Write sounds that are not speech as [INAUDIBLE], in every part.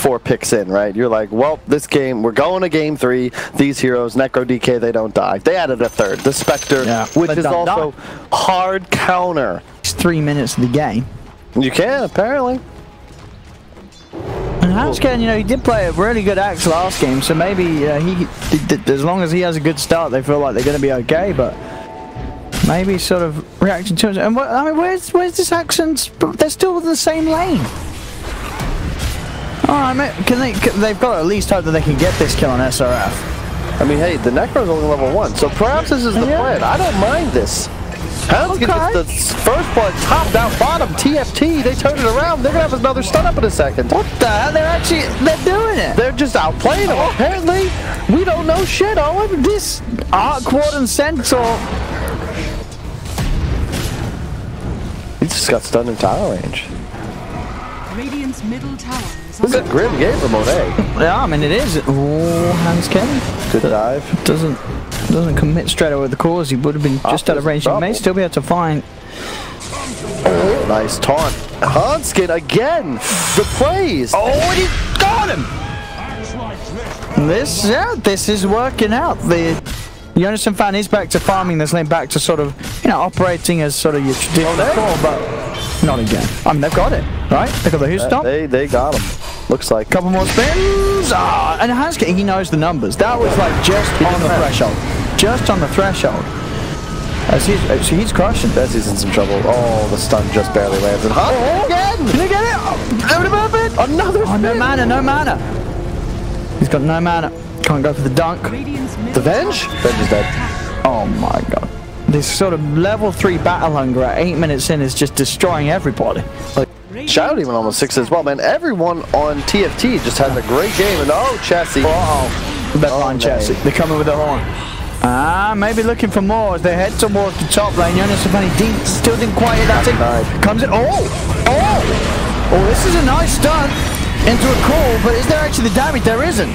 four picks in, right? You're like, well, this game, we're going to game three. These heroes, Necro DK, they don't die. They added a third, the Spectre, Yeah, which is also hard counter. It's three minutes of the game. You can, apparently. And Handsken, you know, he did play a really good axe last game, so maybe uh, he, as long as he has a good start, they feel like they're going to be okay. But maybe sort of reaction to it. And what, I mean, where's where's this accent? They're still in the same lane. All right, mate, can they? Can, they've got at least hope that they can get this kill on SRF. I mean, hey, the Necro's only level one, so perhaps this is the Yeah. plan. I don't mind this. Hounds Okay. gets the first blood, top down, bottom, TFT. They turn it around. They're gonna have another stun up in a second. What the hell? They're actually they're doing it. They're just outplaying them. Oh. Apparently, we don't know shit, Owen. this Arc Warden and Centaur. He just got stunned in tower range. Radiant's middle tower is This is a grim game for Monet. [LAUGHS] Yeah, I mean it is. Oh, Handsken. Good dive. doesn't doesn't commit straight away with the cause. He would have been just out of range. He may still be able to find. Nice taunt. Handsken again. The plays. Oh, and he got him. This yeah, this is working out. The Jonathan fan is back to farming this lane, back to sort of you know operating as sort of your traditional there. core, but not again. I mean they've got it right. They got the who's uh, stop. They they got him. Looks like. Couple more spins. Ah, and Handsken, he knows the numbers. That was like just on the threshold. Just on the threshold. As he's, as he's crushing. Bessie's in some trouble. Oh, the stun just barely lands. And Handsken again. Can he get it? Oh, Another Oh, no mana, no mana. He's got no mana. Can't go for the dunk. The Venge? Venge is dead. Oh my god. This sort of level 3 battle hunger at 8 minutes in is just destroying everybody. Shadow Demon almost six as well, man. Everyone on TFT just has a great game. And oh, Chessie. Uh-oh. That Oh, line Chessie. They're coming with the horn. Ah, maybe looking for more as they head towards the top lane. Jonas Savani Dean still didn't quite hit that thing. Comes in. Oh! Oh! Oh, this is a nice stun into a call, but is there actually the damage? There isn't.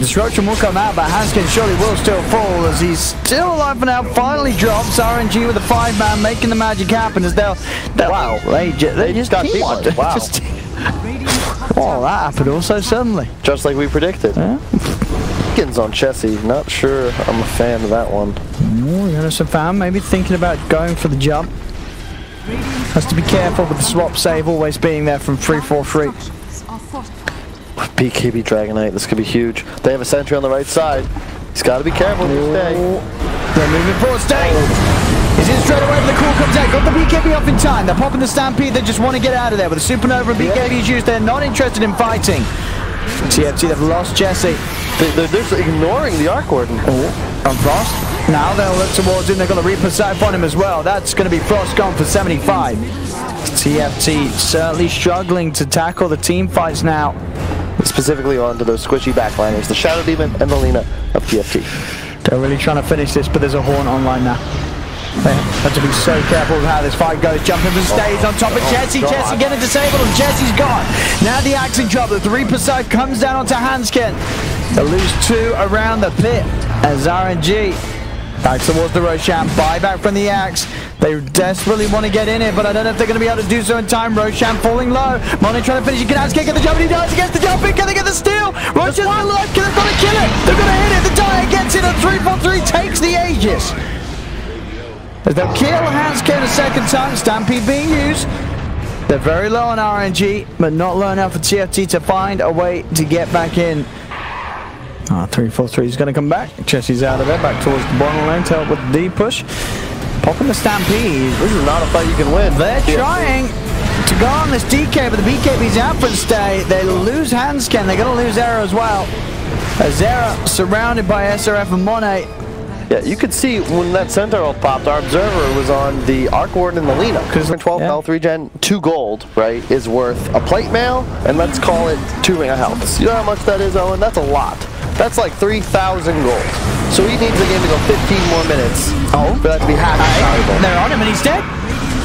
Disruption will come out, but Handsken surely will still fall as he's still alive for now. Finally drops RNG with a five man, making the magic happen as they'll. they'll Wow. They, ju- they, They just got keep on. Wow. Just, [LAUGHS] oh, that happened also suddenly. Just like we predicted. Yeah. Higgins on Chessie. Not sure I'm a fan of that one. Oh, Jonas fan maybe thinking about going for the jump. Has to be careful with the swap save always being there from 343. Structures are fortified. BKB Dragon Knight. This could be huge. They have a sentry on the right side. He's got to be careful to stay. They're moving forward, stay! He's in straight away, but the call comes out. Got the BKB off in time. They're popping the Stampede. They just want to get out of there. With the Supernova and BKB's used, they're not interested in fighting. TFT, they've lost Jesse. They- They're just ignoring the Arc Warden. Oh, on Frost. Now they'll look towards him. They've got the Reaper Scythe on him as well. That's going to be Frost gone for 75. TFT certainly struggling to tackle the team fights now. Specifically onto those squishy backliners, the Shadow Demon and the Lina of TFT. They're really trying to finish this, but there's a Horn online now. They have to be so careful with how this fight goes. Jumping for stage on top of oh, Jesse. God. Jesse getting disabled and Jesse's gone. Now the axe in trouble. The Reaper Scythe comes down onto Handsken. They lose two around the pit as RNG back towards the Roshan. Buyback from the axe. They desperately want to get in it, but I don't know if they're going to be able to do so in time. Roshan falling low. Money trying to finish. He can Handsken get the jump, and he does. He gets the jump in. Can they get the steal? Roshan's still alive. Can they going to kill it? They're going to hit it. The Dire gets it. A 3-4-3 takes the Aegis. As they'll kill Handsken a second time, Stampede being used. They're very low on RNG, but not low enough for TFT to find a way to get back in. Ah, 343 is going to come back. Jesse's out of there, back towards the bottom lane to help with the D push. Popping the Stampede. This is not a fight you can win. They're TFT. trying to go on this DK, but the BKB's out for the stay. They lose Handsken. They're going to lose Zera as well. As Zera surrounded by SRF and Monet. Yeah, you could see when that center ult popped, our observer was on the Arc Warden and the Lina. Because 12 Yeah. health regen, 2 gold, right, is worth a plate mail, and let's call it 2 ring of health. You know how much that is, Owen? That's a lot. That's like 3,000 gold. So he needs the game to go 15 more minutes Oh. for that to be half valuable. They're on him and he's dead.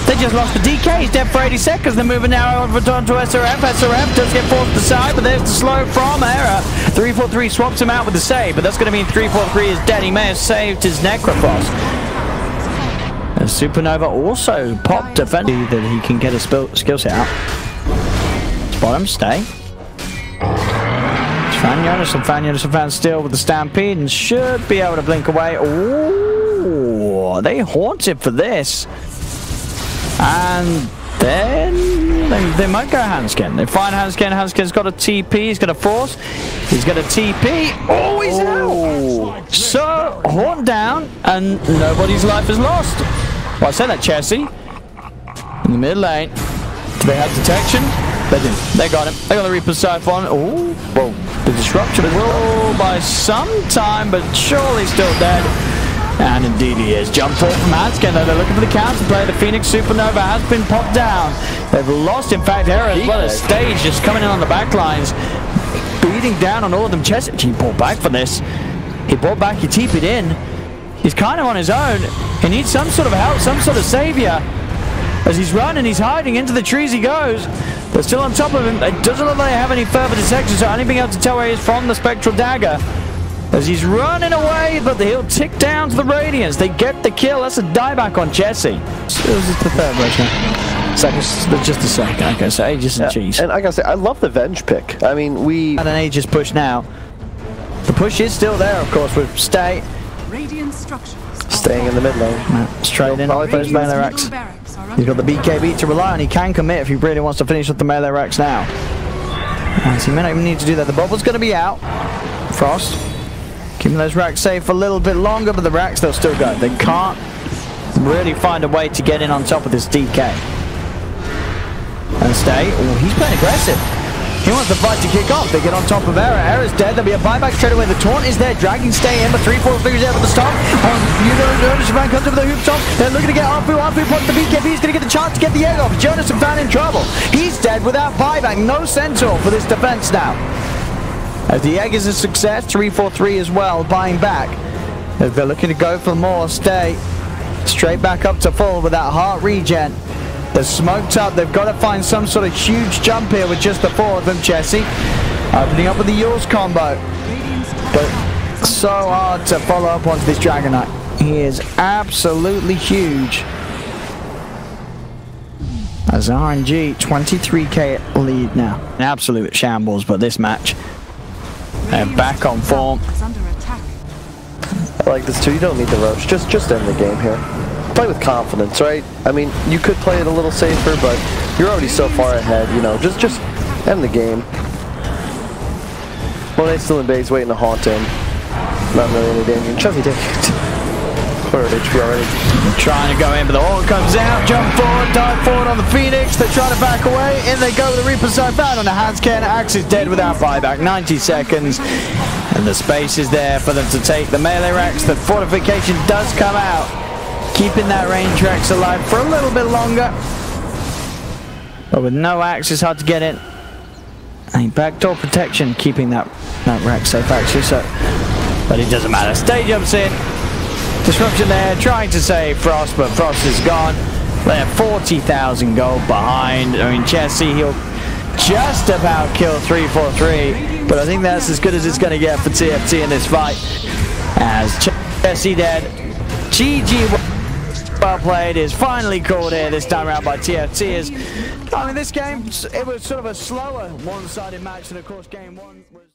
They just lost the DK. He's dead for 80 seconds. They're moving now over to SRF. SRF does get forced aside, but there's the slow from Era. 343 swaps him out with the save, but that's going to mean 343 is dead. He may have saved his Necrofrost. And Supernova also popped defending that he can get a skill set out. Spot him, stay. Fan Jonassomfan Jonas and Fan still with the Stampede and should be able to blink away. Ooh, they haunted for this. And then they, they might go Handsken. They find Handsken. Handsken's got a TP. He's got a force. He's got a TP. Oh, he's out. So, Horn down and nobody's life is lost. Well, I said that, Chessie. In the mid lane. Do they have detection? They do. They got him. They got the Reaper Siphon. Oh, whoa. The disruption will by some time, but surely still dead. And indeed he is. Jump forward from Handsken, though they're looking for the counter play. The Phoenix Supernova has been popped down. They've lost, in fact, Hera as well as Stage just coming in on the back lines. Beating down on all of them. Chess, he pulled back for this. He brought back, he TP'd in. He's kind of on his own. He needs some sort of help, some sort of savior. As he's running, he's hiding. Into the trees he goes. They're still on top of him. It doesn't look like they have any further detection, so only being able to tell where he is from the Spectral Dagger. As he's running away, but he'll tick down to the Radiance. They get the kill. That's a dieback on Jesse. It was the third version. Second, just a second. Okay, so Aegis and cheese. And I gotta say, I love the Venge pick. I mean, we And an Aegis push now. The push is still there, of course, with Stay. Radiant structures. Staying in the mid lane. Straight in. Probably Radiant's melee racks. middle barracks are He's got the BKB to rely on. He can commit if he really wants to finish with the melee racks now. And he may not even need to do that. The bubble's going to be out. Frost. Keeping those racks safe for a little bit longer, but the racks, they'll still go. They can't really find a way to get in on top of this DK. And stay. Oh, he's playing aggressive. He wants the fight to kick off. They get on top of Era. Era's dead. There'll be a buyback straight away. The taunt is there. Dragging stay in, but three, four figures out at the stop. Know, Jonas Van comes over the hoop top. They're looking to get Arfu. Arfu puts the BKB. He's going to get the chance to get the egg off. Jonassomfan in trouble. He's dead without buyback. No centaur for this defense now. As the egg is a success, 3-4-3 as well, buying back. As they're looking to go for more, stay straight back up to full with that heart regen. They're smoked up. They've got to find some sort of huge jump here with just the four of them, Jesse. Opening up with the Yules combo. But so hard to follow up onto this Dragon Knight. He is absolutely huge. As RNG, 23k lead now. An absolute shambles, but this match, they're back on form. is under attack. I like this too. You don't need the Roach. Just just end the game here. Play with confidence, right? I mean, you could play it a little safer, but you're already so far ahead. You know, just just end the game. Monet still in base, waiting to haunt him. Not really any danger. And Chelsea already. Trying to go in, but the horn comes out. Jump forward, dive forward on the Phoenix. They try to back away. In they go with the Reaper Scythe found on the hands. Ken Axe is dead without buyback. 90 seconds. And the space is there for them to take the melee racks. The fortification does come out. Keeping that range Rex alive for a little bit longer. But with no axe, it's hard to get in. And backdoor protection, keeping that, that rack safe actually. So, but it doesn't matter. Stay jumps in. Disruption there, trying to save Frost, but Frost is gone. They're 40,000 gold behind. I mean, Jesse, he'll just about kill 343, but I think that's as good as it's going to get for TFT in this fight. As Jesse dead, GG well played is finally called here this time around by TFT. Is I mean, this game, it was sort of a slower one-sided match, and of course, game one was.